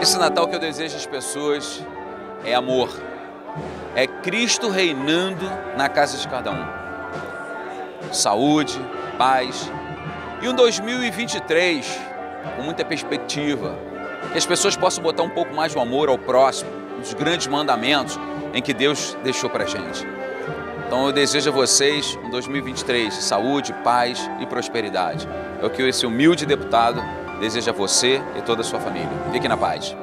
Esse Natal que eu desejo às pessoas é amor. É Cristo reinando na casa de cada um. Saúde, paz. E um 2023 com muita perspectiva. Que as pessoas possam botar um pouco mais de amor ao próximo, os grandes mandamentos em que Deus deixou para gente. Então eu desejo a vocês um 2023 saúde, paz e prosperidade. É o que esse humilde deputado deseja a você e toda a sua família. Fique na paz.